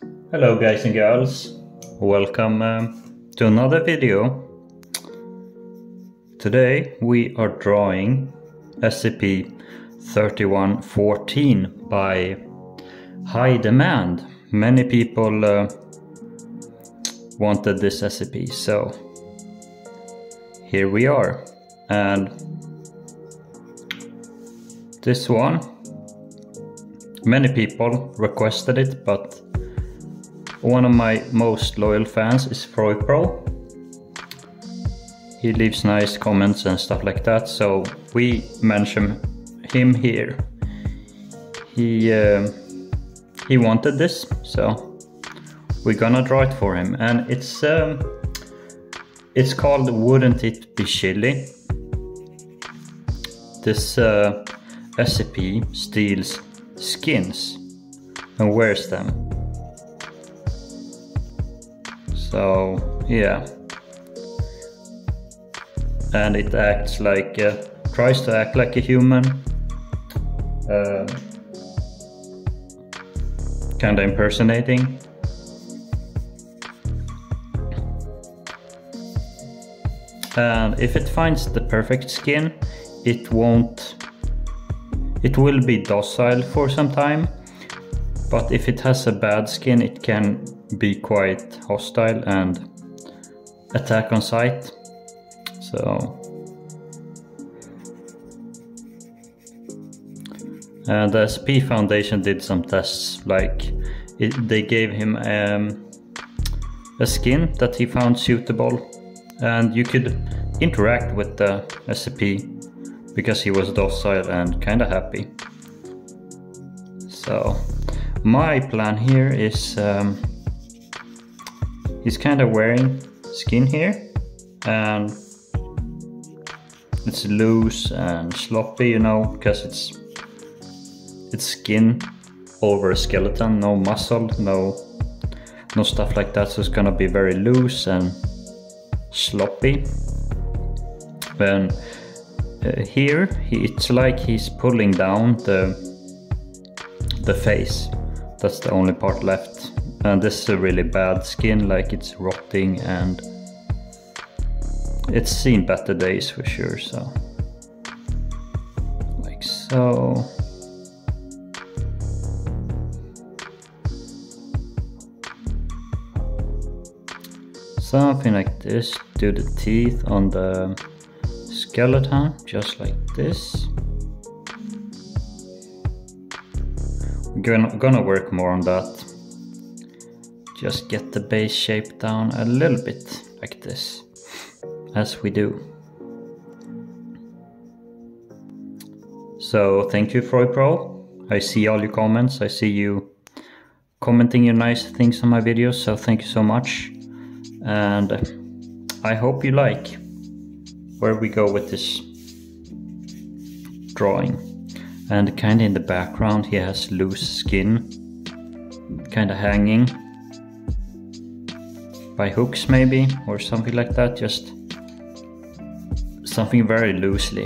Hello guys and girls, welcome um, to another video. Today we are drawing SCP-3114 by High Demand. Many people uh, wanted this SCP, so here we are. And this one, many people requested it, but one of my most loyal fans is FroyPro. He leaves nice comments and stuff like that, so we mention him here. He uh, he wanted this, so we're gonna draw it for him, and it's um, it's called "Wouldn't It Be Chilly." This uh, SCP steals skins and wears them. So yeah, and it acts like uh, tries to act like a human, uh, kind of impersonating. And if it finds the perfect skin, it won't. It will be docile for some time, but if it has a bad skin, it can be quite hostile and attack on sight. So. And the SCP Foundation did some tests, like it, they gave him um, a skin that he found suitable, and you could interact with the SCP because he was docile and kind of happy. So, my plan here is um, he's kind of wearing skin here and it's loose and sloppy you know because it's it's skin over a skeleton no muscle no no stuff like that. So it's gonna be very loose and sloppy. Then uh, here he, it's like he's pulling down the the face. That's the only part left and this is a really bad skin like it's rotting and it's seen better days for sure so. Like so. Something like this do the teeth on the skeleton just like this. We're gonna, gonna work more on that just get the base shape down a little bit like this as we do. So thank you Freud Pro. I see all your comments. I see you commenting your nice things on my videos so thank you so much. And I hope you like where we go with this drawing. And kind of in the background he has loose skin kind of hanging by hooks maybe or something like that just something very loosely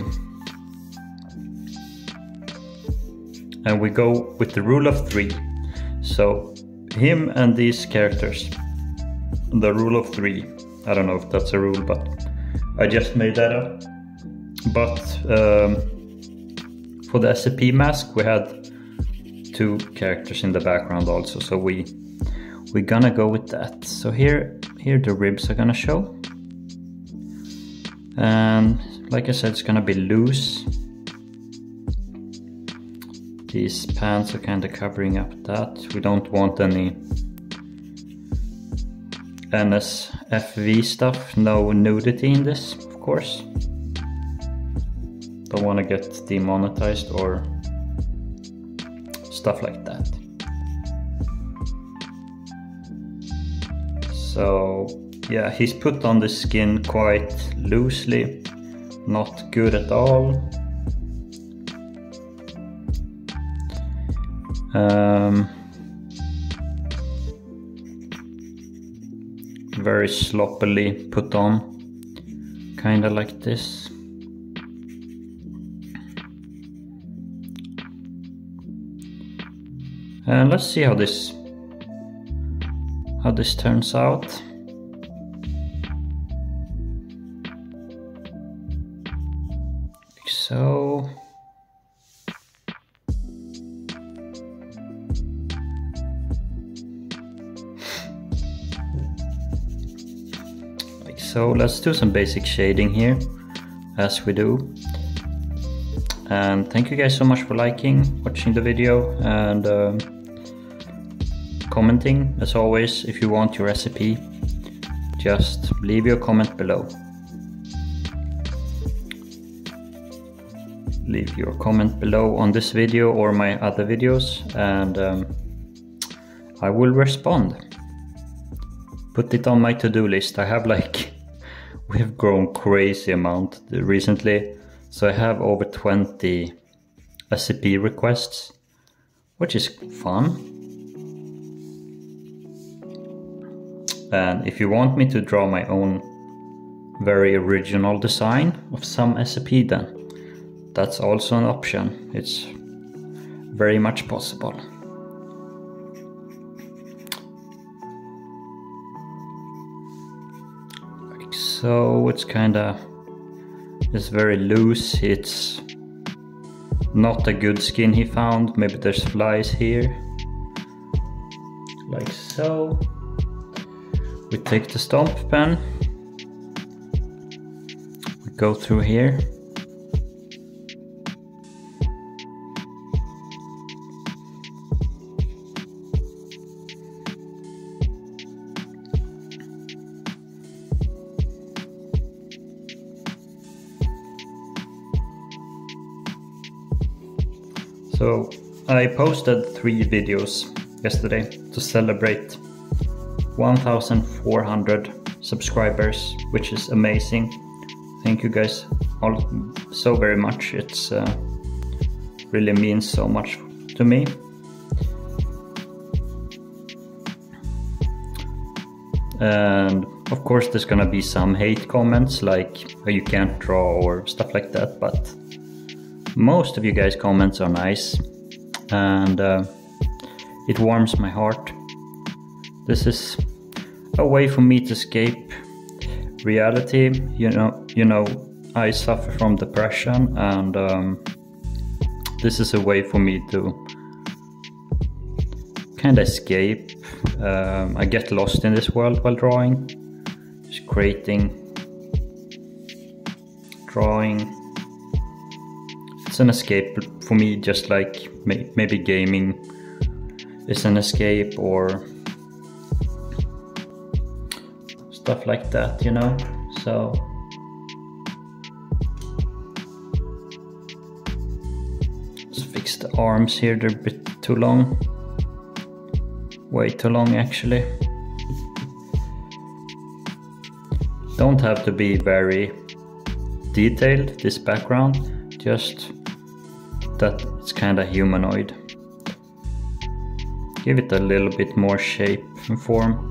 and we go with the rule of three so him and these characters the rule of three. I don't know if that's a rule, but I just made that up. But um, for the SCP mask, we had two characters in the background also, so we we're gonna go with that. So here, here the ribs are gonna show, and like I said, it's gonna be loose. These pants are kind of covering up that. We don't want any NSFW stuff, no nudity in this, of course. Don't want to get demonetized or stuff like that. So yeah, he's put on the skin quite loosely, not good at all. Um, very sloppily put on, kind of like this. And let's see how this how this turns out. Like so. Like so, let's do some basic shading here as we do. And thank you guys so much for liking, watching the video and um, commenting as always if you want your SCP just leave your comment below. Leave your comment below on this video or my other videos and um, I will respond. Put it on my to-do list. I have like we have grown crazy amount recently so I have over 20 SCP requests which is fun And if you want me to draw my own very original design of some SCP then that's also an option. It's very much possible. Like so, it's kinda, it's very loose, it's not a good skin he found, maybe there's flies here. Like so. We take the stomp pen. We go through here. So I posted three videos yesterday to celebrate 1400 subscribers, which is amazing. Thank you guys all so very much. It's uh, really means so much to me. And of course, there's gonna be some hate comments like oh, you can't draw or stuff like that, but most of you guys' comments are nice and uh, it warms my heart. This is a way for me to escape reality. You know, you know, I suffer from depression, and um, this is a way for me to kind of escape. Um, I get lost in this world while drawing, just creating, drawing. It's an escape for me, just like may- maybe gaming is an escape or stuff like that, you know? So. Let's fix the arms here, they're a bit too long. Way too long, actually. Don't have to be very detailed, this background, just that it's kinda humanoid. Give it a little bit more shape and form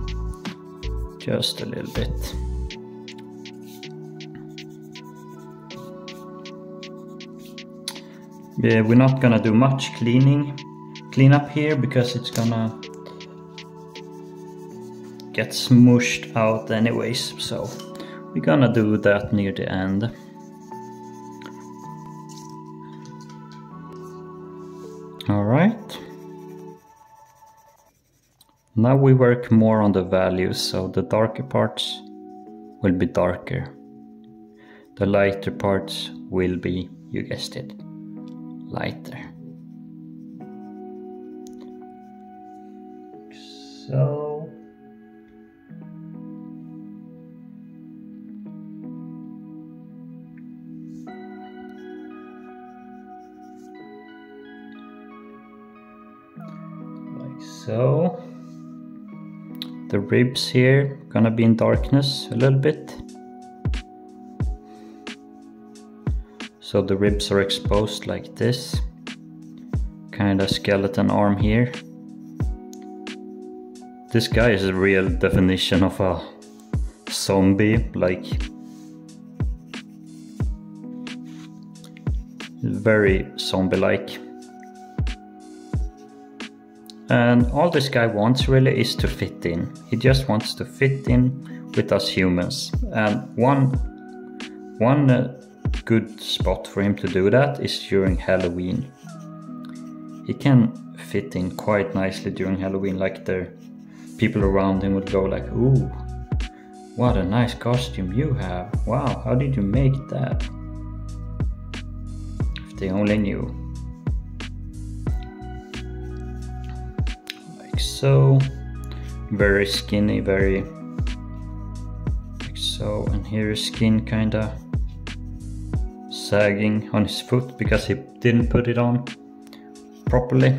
just a little bit. Yeah, we're not gonna do much cleaning, clean up here because it's gonna get smushed out anyways, so we're gonna do that near the end. Alright. Now we work more on the values, so the darker parts will be darker. The lighter parts will be, you guessed it, lighter. So like so the ribs here gonna be in darkness a little bit. So the ribs are exposed like this. Kind of skeleton arm here. This guy is a real definition of a zombie like very zombie like And all this guy wants really is to fit in. He just wants to fit in with us humans. And one one uh, good spot for him to do that is during Halloween. He can fit in quite nicely during Halloween, like the people around him would go like, "Ooh, what a nice costume you have! Wow, how did you make that?" If they only knew. Like so, very skinny, very like so, and here is skin kinda sagging on his foot because he didn't put it on properly.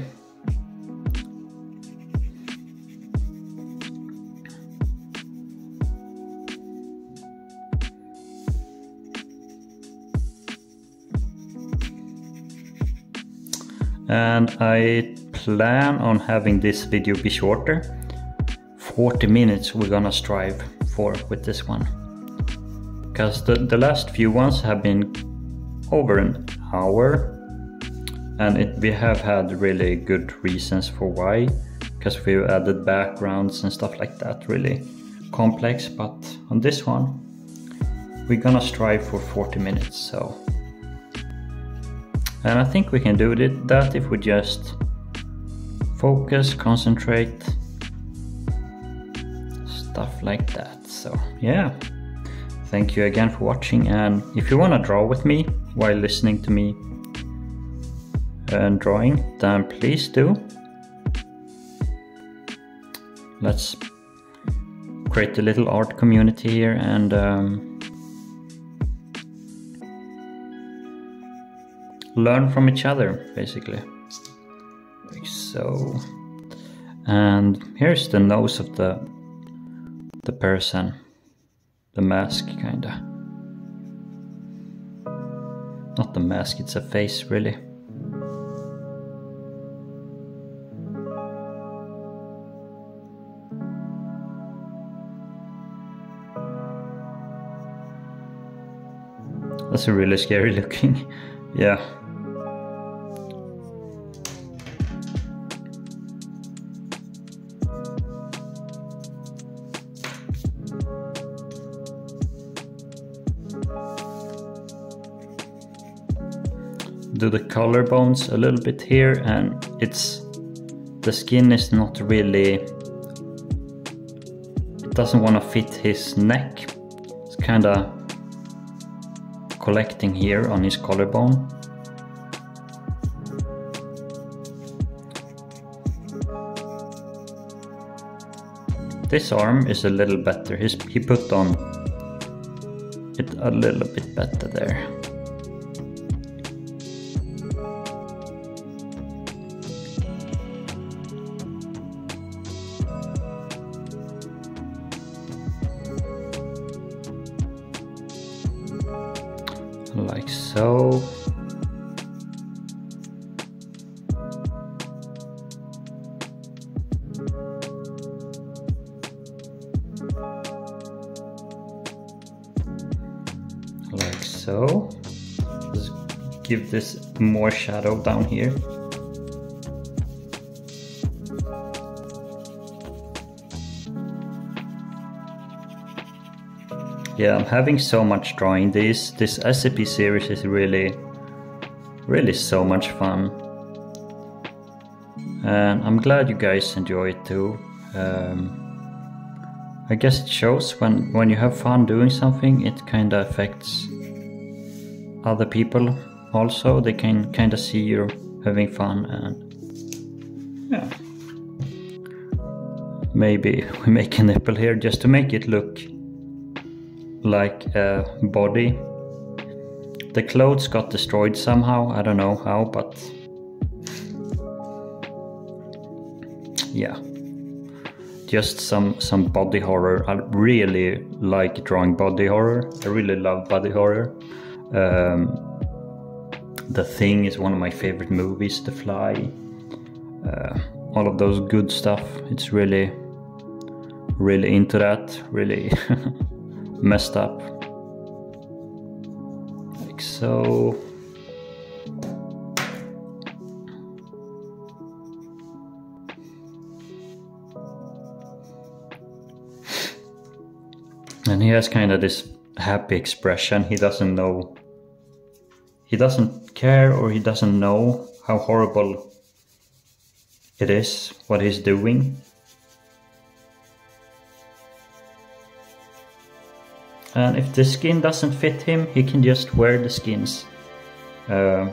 And I plan on having this video be shorter. 40 minutes we're gonna strive for with this one. Because the, the last few ones have been over an hour and it, we have had really good reasons for why because we've added backgrounds and stuff like that really complex but on this one we're gonna strive for 40 minutes so and I think we can do that if we just focus concentrate stuff like that so yeah thank you again for watching and if you want to draw with me while listening to me and drawing, then please do. Let's create a little art community here and um, learn from each other, basically. So. And here's the nose of the the person, the mask, kinda. Not the mask, it's a face, really. That's a really scary looking. yeah. Do the collarbones a little bit here and it's the skin is not really it doesn't want to fit his neck. It's kind of collecting here on his collarbone. This arm is a little better. He's, he put on it a little bit better there like so. Like so. Let's give this more shadow down here. Yeah, I'm having so much drawing this. This SCP series is really, really so much fun. And I'm glad you guys enjoy it too. Um, I guess it shows when, when you have fun doing something, it kind of affects other people also. They can kind of see you having fun and yeah. Maybe we make a nipple here just to make it look like a body. The clothes got destroyed somehow, I don't know how, but yeah. Just some some body horror. I really like drawing body horror. I really love body horror. Um, the Thing is one of my favorite movies. The Fly, uh, all of those good stuff. It's really, really into that. Really messed up. Like so. And he has kind of this happy expression. He doesn't know. He doesn't care or he doesn't know how horrible it is, what he's doing. And if the skin doesn't fit him, he can just wear the skins uh,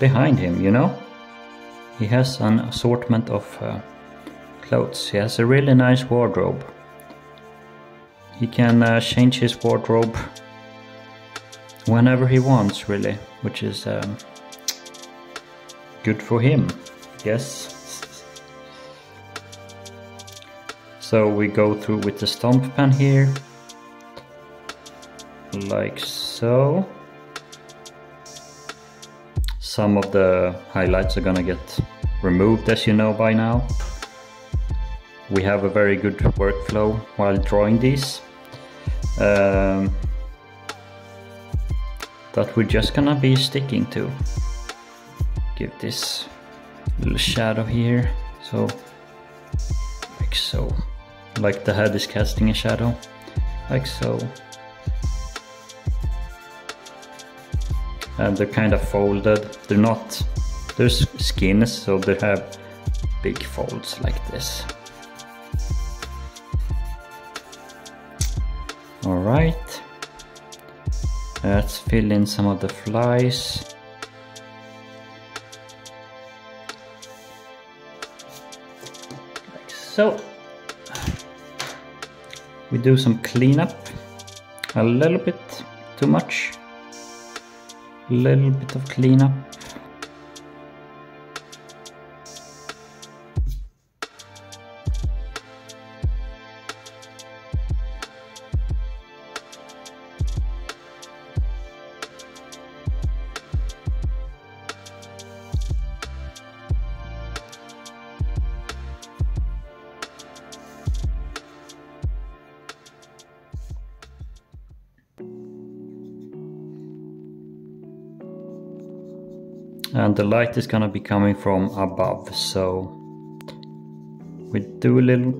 behind him, you know? He has an assortment of uh, clothes. He has a really nice wardrobe. He can uh, change his wardrobe whenever he wants, really, which is um, good for him, yes. So we go through with the stomp pen here, like so. Some of the highlights are gonna get removed as you know by now. We have a very good workflow while drawing these. Um, that we're just gonna be sticking to. Give this little shadow here, so like so like the head is casting a shadow, like so. And they're kind of folded, they're not, they're skins, so they have big folds like this. Alright, let's fill in some of the flies. Like so we do some cleanup. A little bit too much. A little bit of cleanup the light is gonna be coming from above so we do a little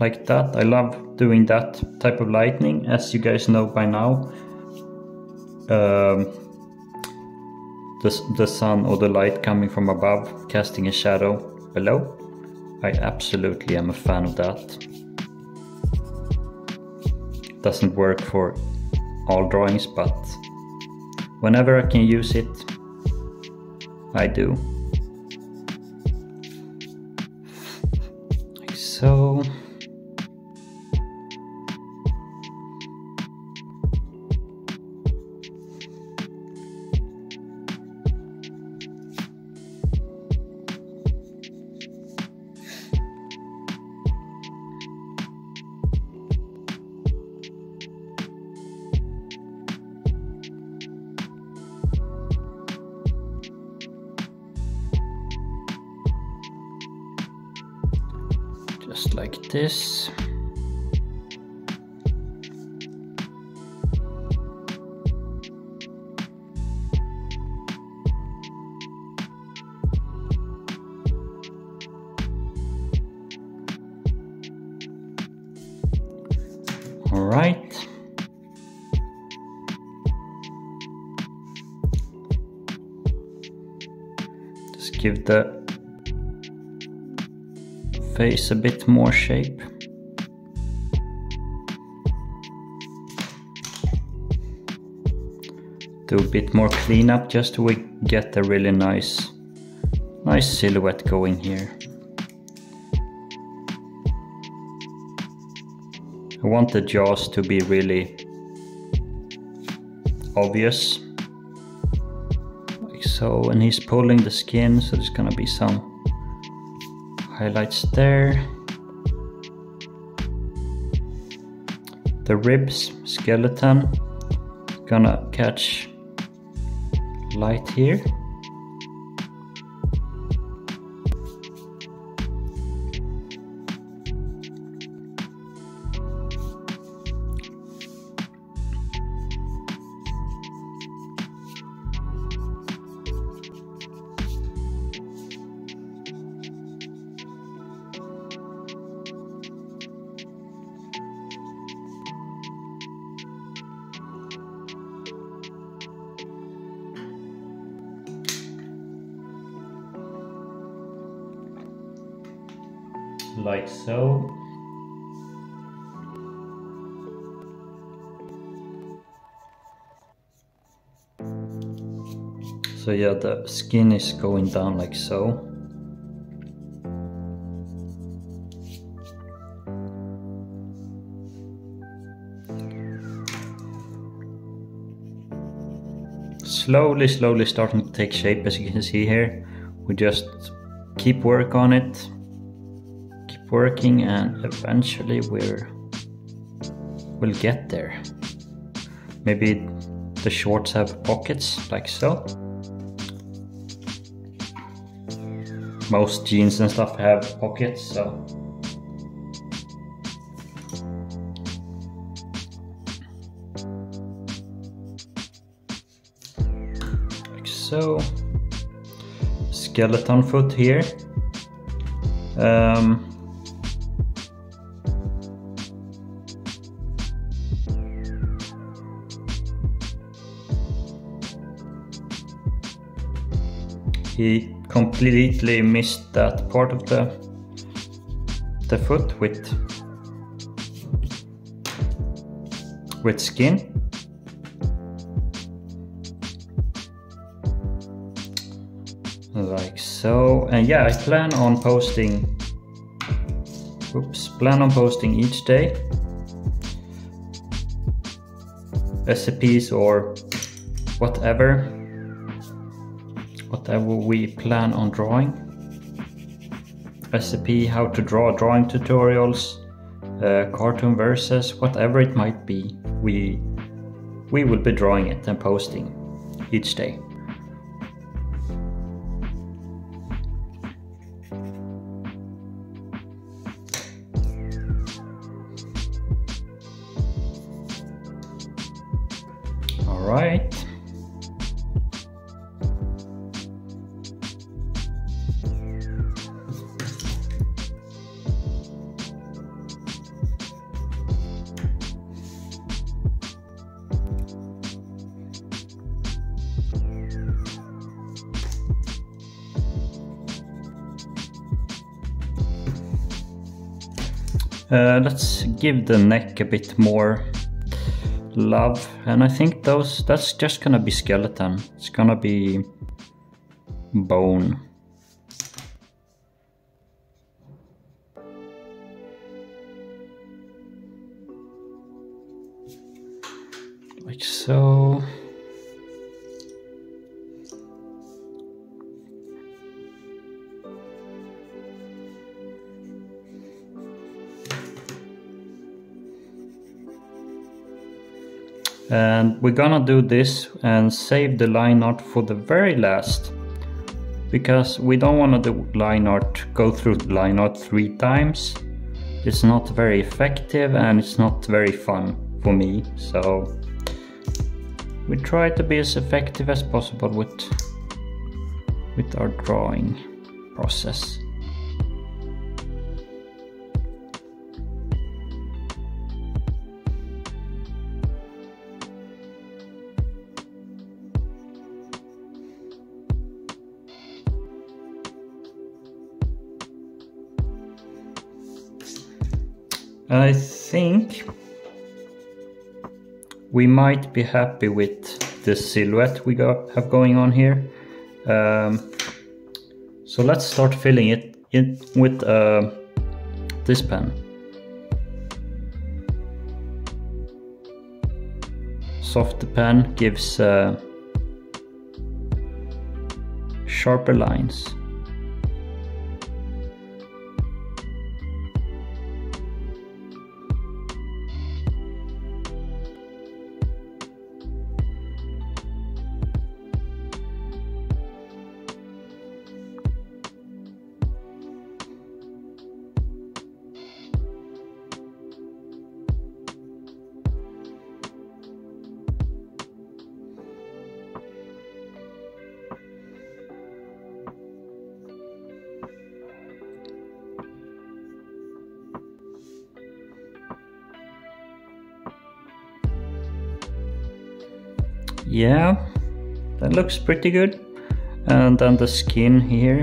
like that. I love doing that type of lighting as you guys know by now. Um, the, the sun or the light coming from above casting a shadow below. I absolutely am a fan of that. Doesn't work for all drawings but whenever I can use it I do. All right. Just give the face a bit more shape. Do a bit more cleanup just to get a really nice, nice silhouette going here. Want the jaws to be really obvious. Like so, and he's pulling the skin, so there's gonna be some highlights there. The ribs skeleton gonna catch light here. The skin is going down like so. Slowly, slowly starting to take shape as you can see here. We just keep work on it, keep working and eventually we're, we'll get there. Maybe the shorts have pockets like so. Most jeans and stuff have pockets, so. Like so. Skeleton foot here. Um, he completely missed that part of the the foot with with skin. Like so. And yeah I plan on posting oops plan on posting each day SCPs or whatever whatever we plan on drawing. SCP, how to draw, drawing tutorials, uh, cartoon verses, whatever it might be, we, we will be drawing it and posting each day. Uh, let's give the neck a bit more love. And I think those that's just gonna be skeleton. It's gonna be bone and we're gonna do this and save the line art for the very last. Because we don't want to do line art go through line art three times. It's not very effective and it's not very fun for me so we try to be as effective as possible with with our drawing process I think we might be happy with the silhouette we got, have going on here. Um, so let's start filling it in with uh, this pen. Soft pen gives uh, sharper lines. Yeah that looks pretty good. And then the skin here.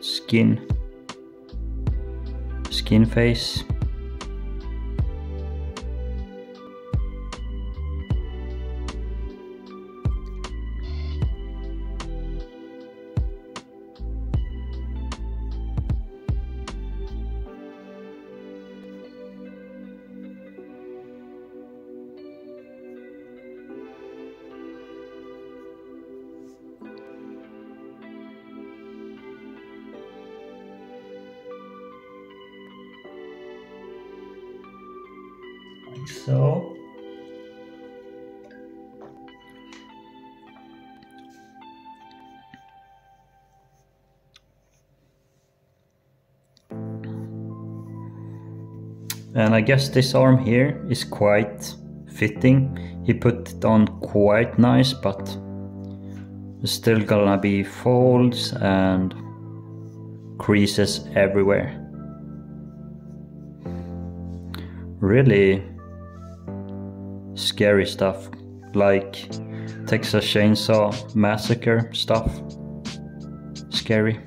Skin. Skin face. I guess this arm here is quite fitting. He put it on quite nice, but still gonna be folds and creases everywhere. Really scary stuff, like Texas Chainsaw Massacre stuff. Scary.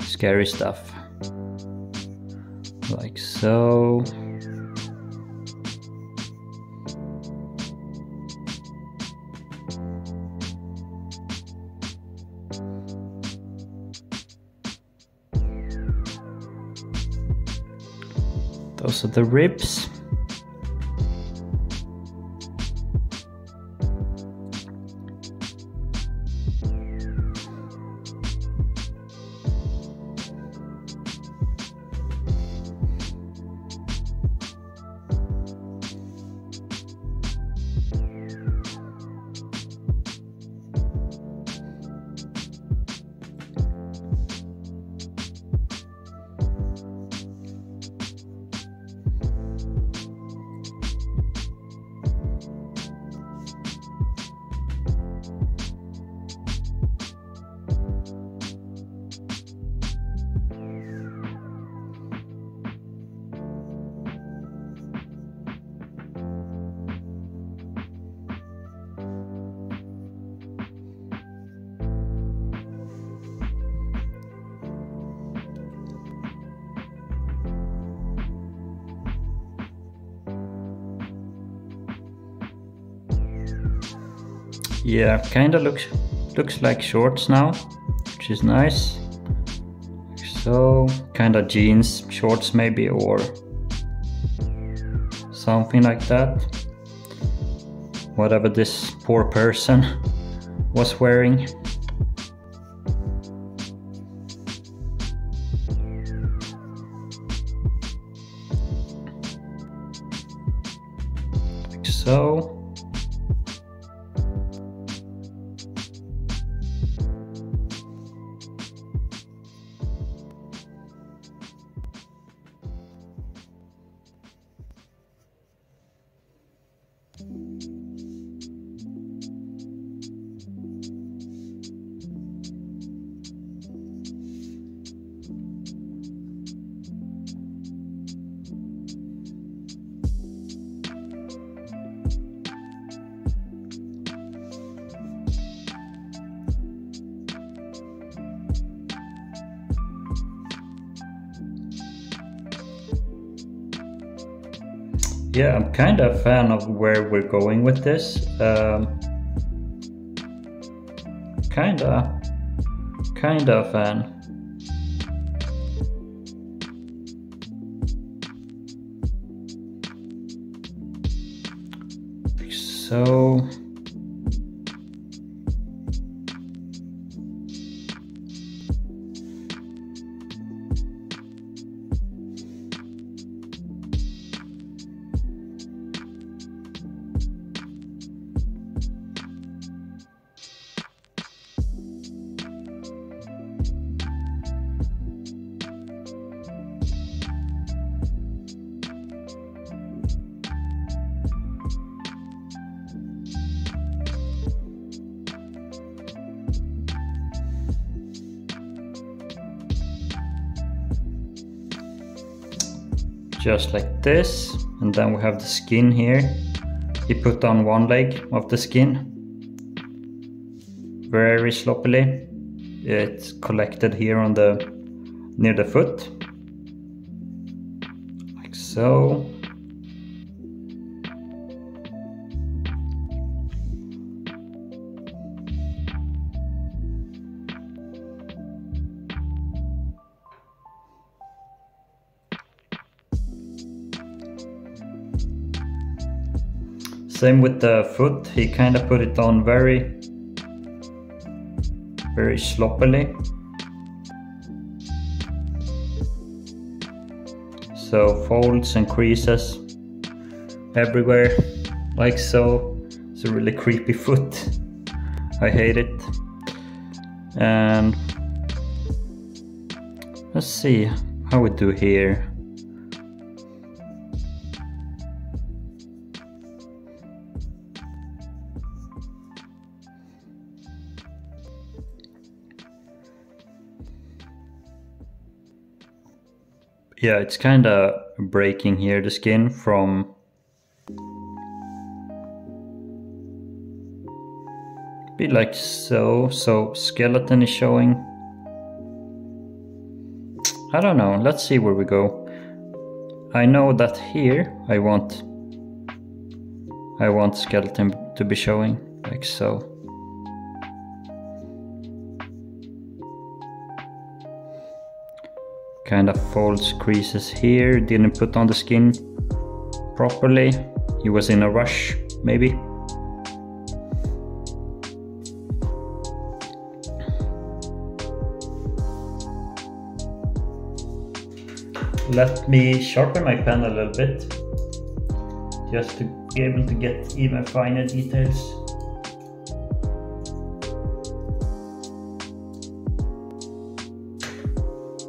Scary stuff like so. Those are the ribs. Kinda looks looks like shorts now, which is nice. So, kinda jeans, shorts maybe, or something like that. Whatever this poor person was wearing. Like so. Kind of fan of where we're going with this. Um, kinda, kinda fan. this, and then we have the skin here. He put on one leg of the skin very sloppily. It's collected here on the near the foot, like so. Same with the foot, he kind of put it on very, very sloppily. So folds and creases everywhere, like so. It's a really creepy foot. I hate it. And let's see how we do here. Yeah, it's kind of breaking here the skin from be like so so skeleton is showing. I don't know let's see where we go. I know that here I want I want skeleton to be showing like so kind of false creases here didn't put on the skin properly. He was in a rush maybe. Let me sharpen my pen a little bit just to be able to get even finer details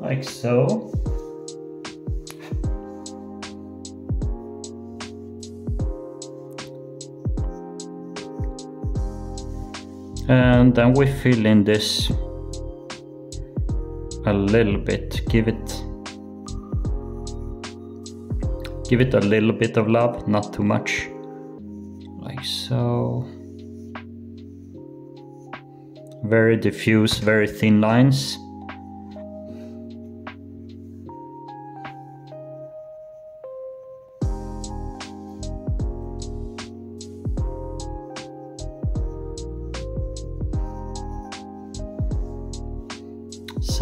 like so. And then we fill in this a little bit, give it give it a little bit of love, not too much, like so. Very diffuse, very thin lines.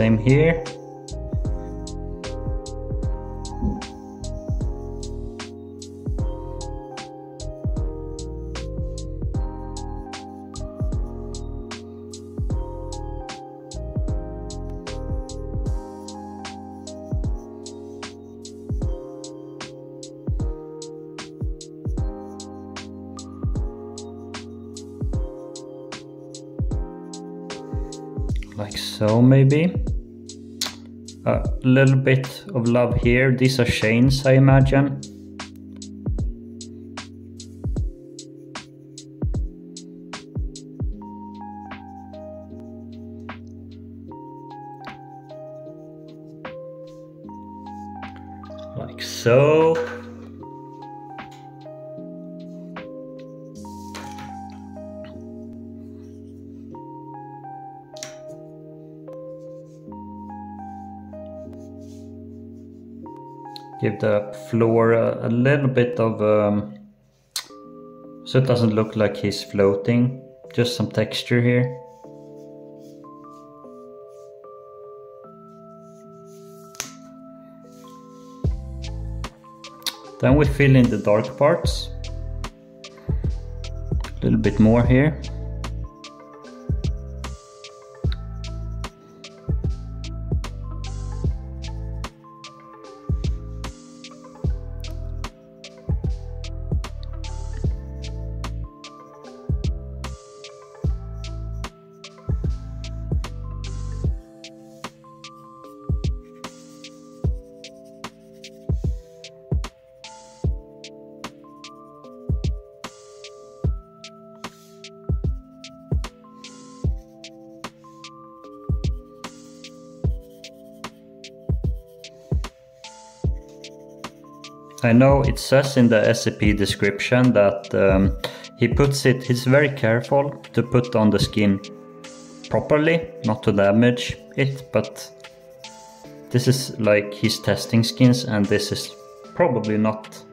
Same here. Little bit of love here. These are chains I imagine. Like so give the floor a, a little bit of um, so it doesn't look like he's floating just some texture here. Then we fill in the dark parts. A little bit more here know it says in the SCP description that um, he puts it, he's very careful to put on the skin properly, not to damage it, but this is like he's testing skins and this is probably not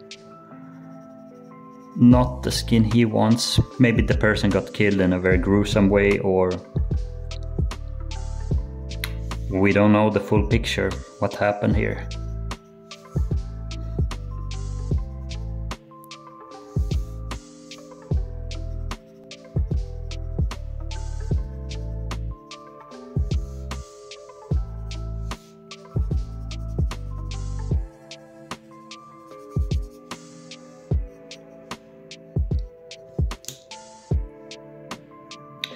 not the skin he wants. Maybe the person got killed in a very gruesome way or we don't know the full picture what happened here.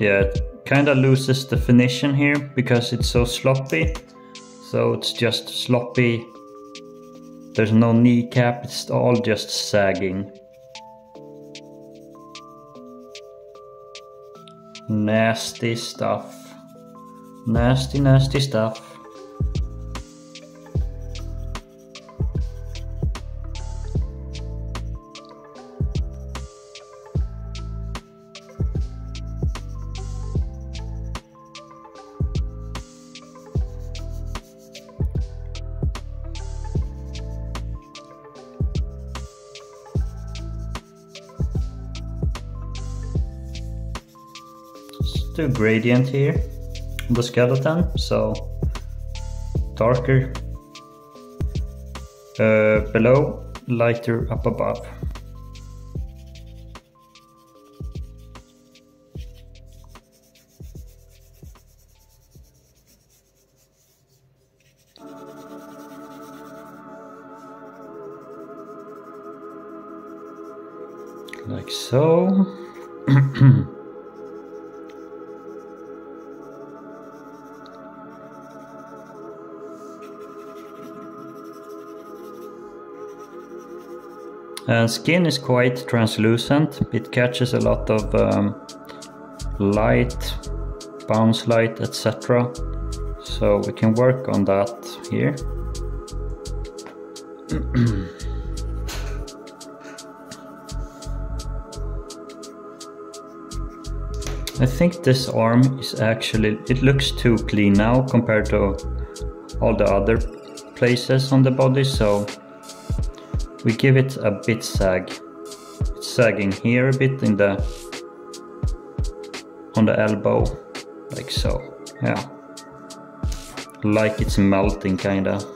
Yeah, it kind of loses definition here because it's so sloppy. So it's just sloppy. There's no kneecap, it's all just sagging. Nasty stuff. Nasty, nasty stuff. Gradient here the skeleton, so darker uh, below, lighter up above. Uh, skin is quite translucent. It catches a lot of um, light, bounce light, etc. So we can work on that here. I think this arm is actually, it looks too clean now compared to all the other places on the body, so we give it a bit sag. It's sagging here a bit in the on the elbow, like so. Yeah, like it's melting kinda.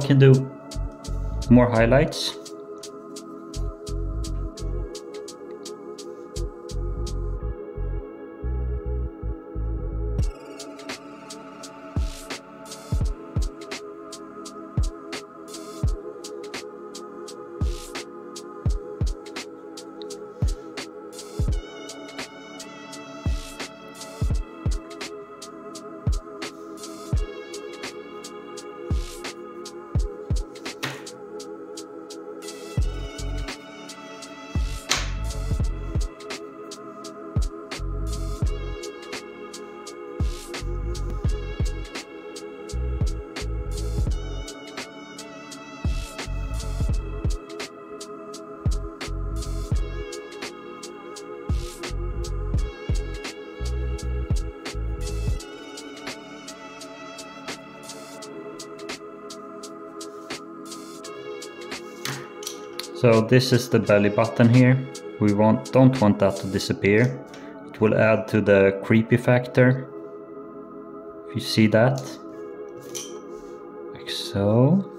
Can do more highlights. So this is the belly button here. We want, don't want that to disappear. It will add to the creepy factor. If you see that. Like so.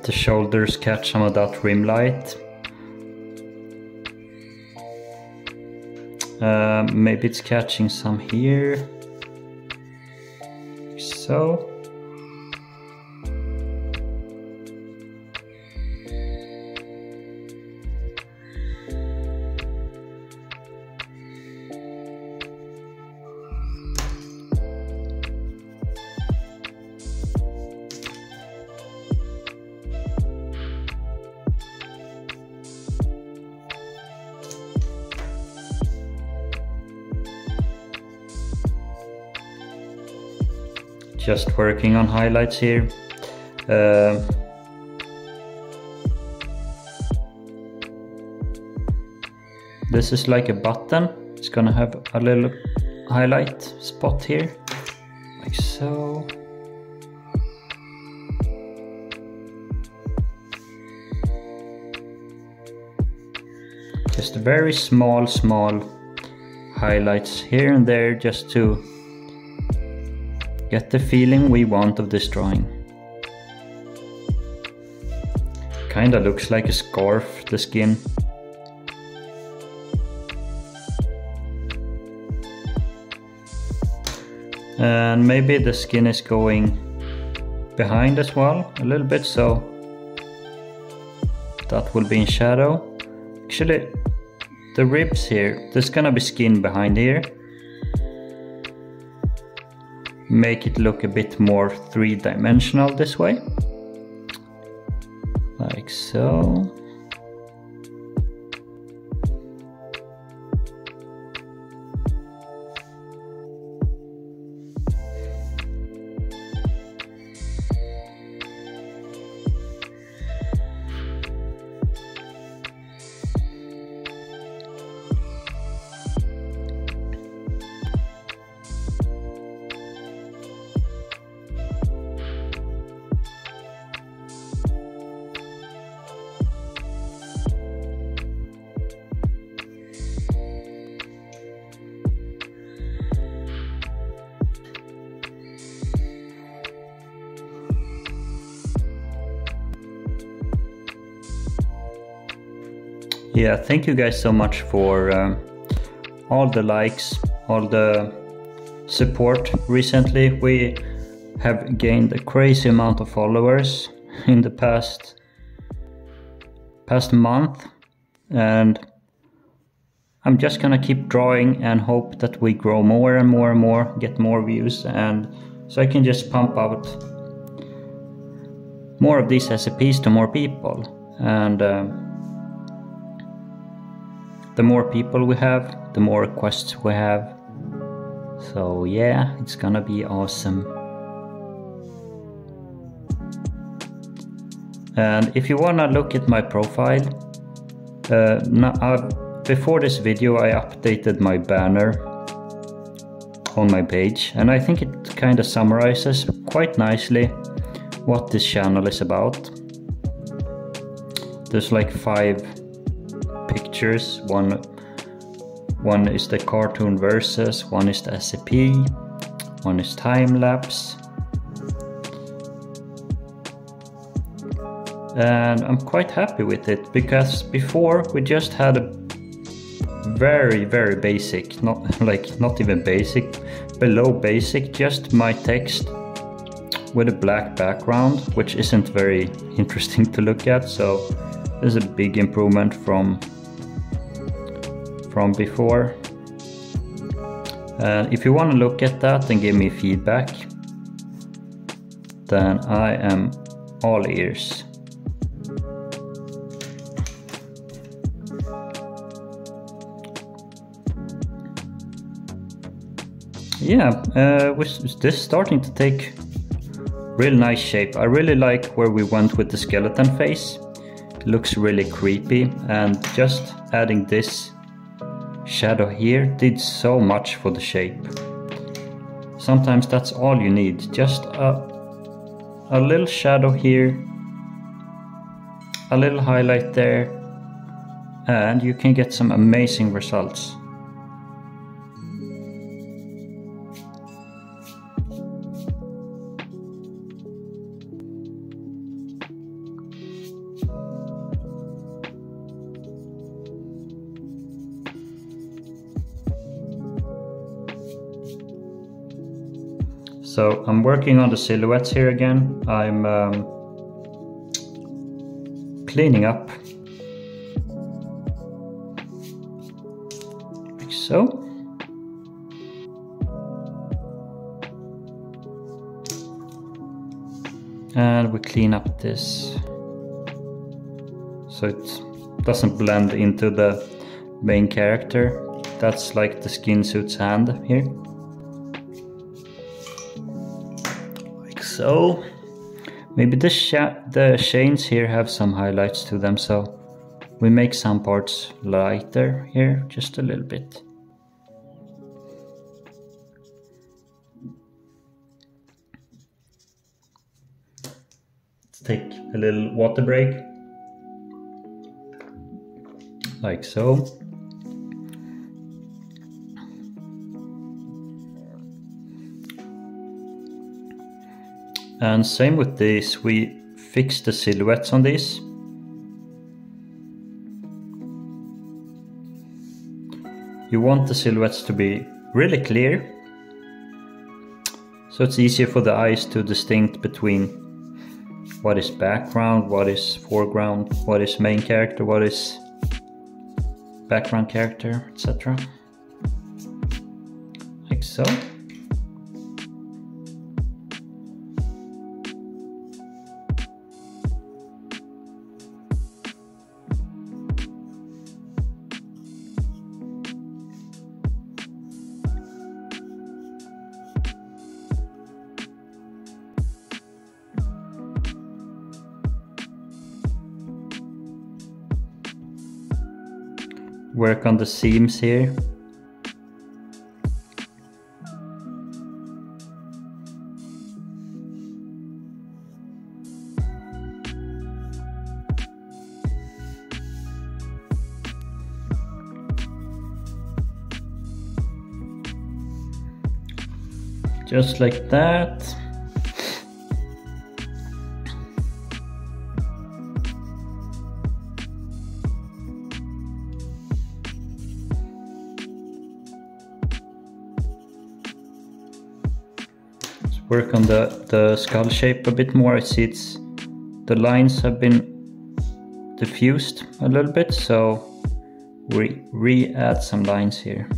Let the shoulders catch some of that rim light. Uh, maybe it's catching some here. So. Just working on highlights here. Uh, this is like a button. It's gonna have a little highlight spot here, like so. Just very small, small highlights here and there just to Get the feeling we want of this drawing. Kinda looks like a scarf, the skin. And maybe the skin is going behind as well, a little bit, so that will be in shadow. Actually, the ribs here, there's gonna be skin behind here make it look a bit more three-dimensional this way. Like so yeah thank you guys so much for um, all the likes all the support. Recently we have gained a crazy amount of followers in the past past month. And I'm just gonna keep drawing and hope that we grow more and more and more get more views. And so I can just pump out more of these SCPs to more people. And um, the more people we have, the more requests we have. So yeah, it's gonna be awesome. And if you wanna look at my profile, uh, now, uh, before this video I updated my banner on my page and I think it kind of summarizes quite nicely what this channel is about. There's like five One one is the cartoon versus, one is the SCP, one is time lapse. And I'm quite happy with it because before we just had a very very basic, not like not even basic, below basic, just my text with a black background, which isn't very interesting to look at. So there's a big improvement from from before. And if you want to look at that and give me feedback, then I am all ears. Yeah, uh, this is starting to take real nice shape. I really like where we went with the skeleton face. It looks really creepy and just adding this shadow here did so much for the shape. Sometimes that's all you need, just a, a little shadow here, a little highlight there, and you can get some amazing results. So I'm working on the silhouettes here again. I'm um, cleaning up. Like so. And we clean up this so it doesn't blend into the main character. That's like the skin suit's hand here. So. Maybe the, the chains here have some highlights to them, so we make some parts lighter here, just a little bit. Let's take a little water break. Like so. And same with this, we fix the silhouettes on this. You want the silhouettes to be really clear. So it's easier for the eyes to distinct between what is background, what is foreground, what is main character, what is background character, etc. Like so. Work on the seams here. Just like that. The, skull shape a bit more. I see it's the lines have been diffused a little bit, so we re-add some lines here.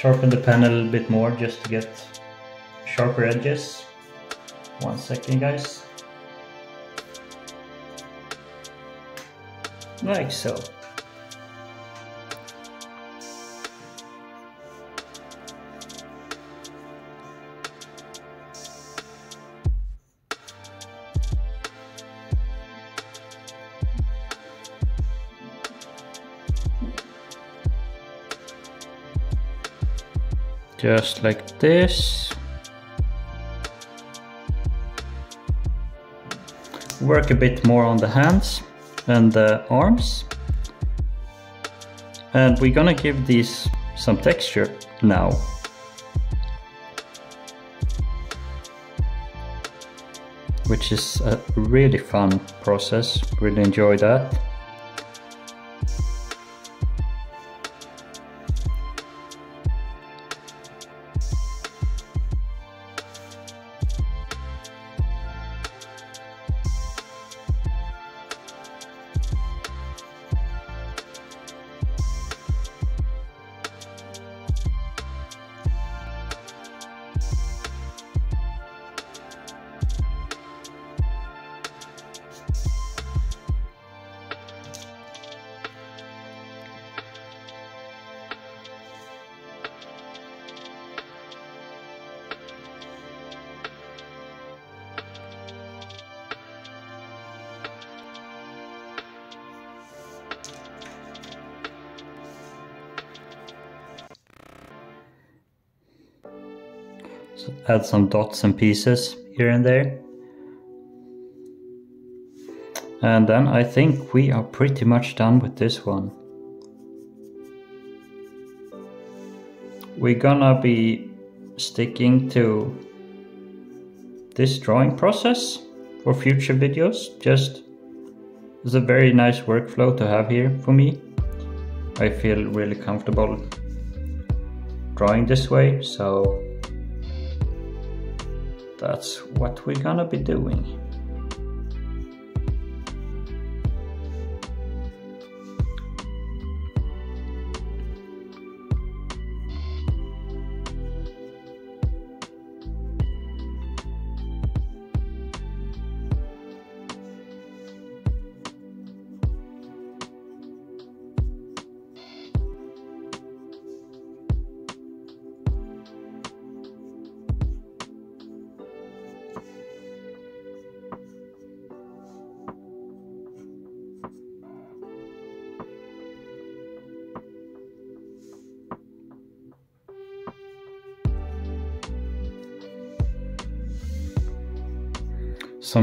Sharpen the pen a little bit more just to get sharper edges. One second guys. Like so. Just like this. Work a bit more on the hands and the arms. And we're gonna give these some texture now. Which is a really fun process, really enjoy that. So add some dots and pieces here and there. And then I think we are pretty much done with this one. We're gonna be sticking to this drawing process for future videos. Just it's a very nice workflow to have here for me. I feel really comfortable drawing this way, so that's what we're gonna be doing.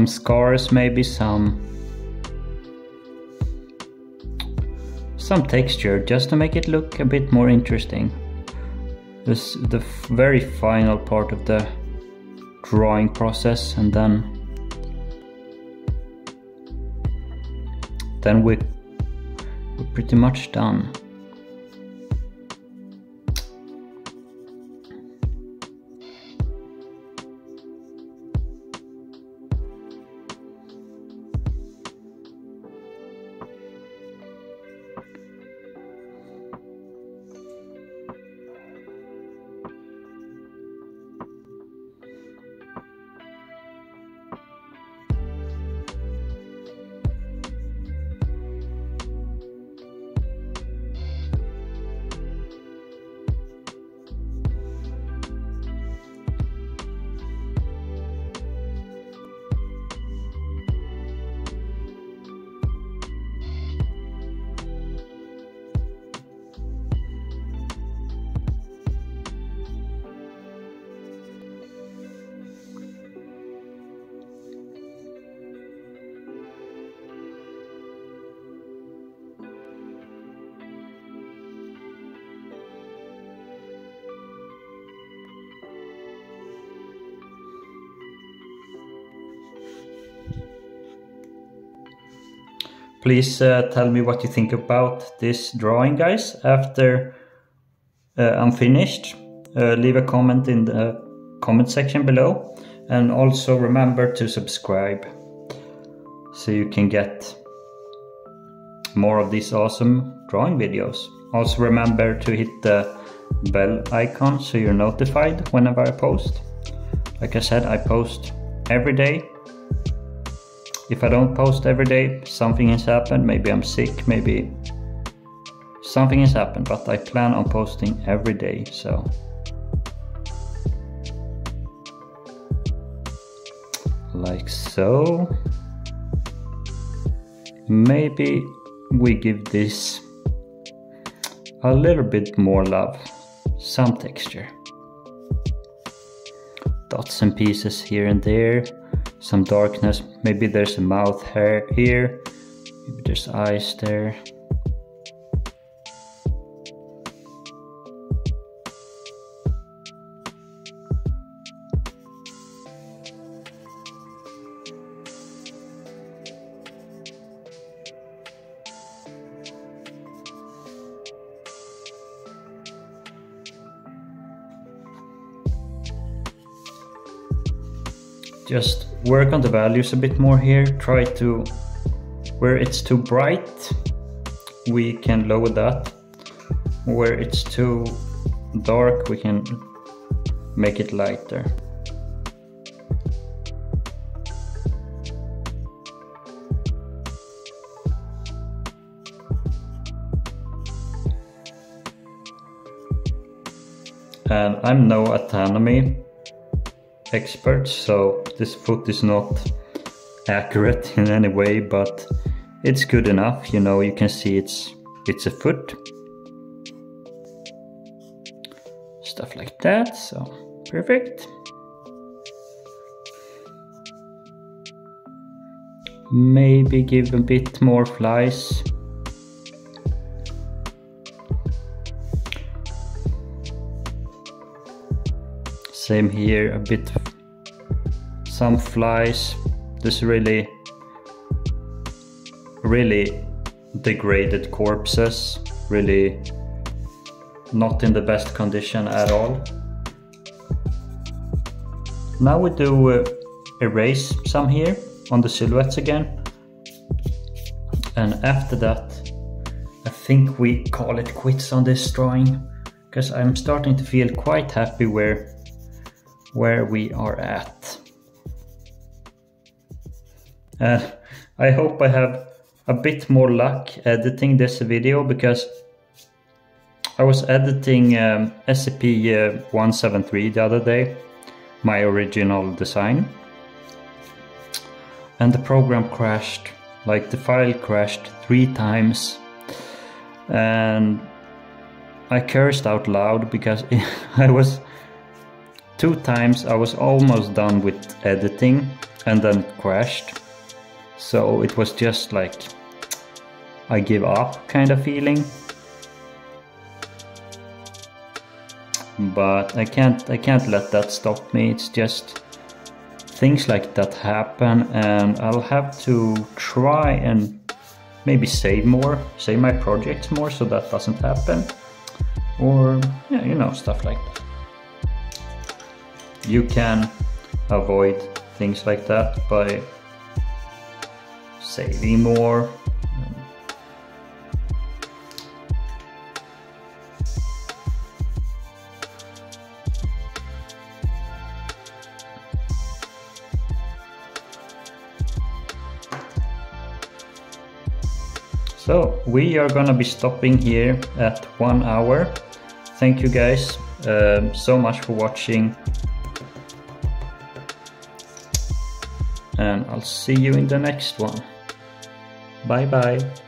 Scars maybe some some texture just to make it look a bit more interesting. This is the very final part of the drawing process and then then we, we're pretty much done Please uh, tell me what you think about this drawing, guys, after uh, I'm finished. Uh, leave a comment in the comment section below. And also remember to subscribe so you can get more of these awesome drawing videos. Also remember to hit the bell icon so you're notified whenever I post. Like I said, I post every day. If I don't post every day, something has happened. Maybe I'm sick, maybe something has happened, but I plan on posting every day, so. Like so. Maybe we give this a little bit more love, some texture. Dots and pieces here and there, some darkness, maybe there's a mouth hair here, maybe there's eyes there. just work on the values a bit more here try to where it's too bright we can lower that. Where it's too dark we can make it lighter. And I'm no autonomy expert, so this foot is not accurate in any way, but it's good enough. You know, you can see it's it's a foot. Stuff like that, so perfect. Maybe give a bit more flies. Same here, a bit some flies. This really really degraded corpses, really not in the best condition at all. Now we do uh, erase some here on the silhouettes again. And after that, I think we call it quits on this drawing because I'm starting to feel quite happy where where we are at. Uh, I hope I have a bit more luck editing this video because I was editing um, SCP-173 uh, the other day, my original design. And the program crashed, like the file crashed three times. And I cursed out loud because I was Two times I was almost done with editing and then crashed. So it was just like I give up kind of feeling. But I can't I can't let that stop me. It's just things like that happen and I'll have to try and maybe save more, save my projects more so that doesn't happen. Or yeah, you know, stuff like that you can avoid things like that by saving more So we are gonna be stopping here at one hour. Thank you guys um, so much for watching. and I'll see you in the next one. Bye bye.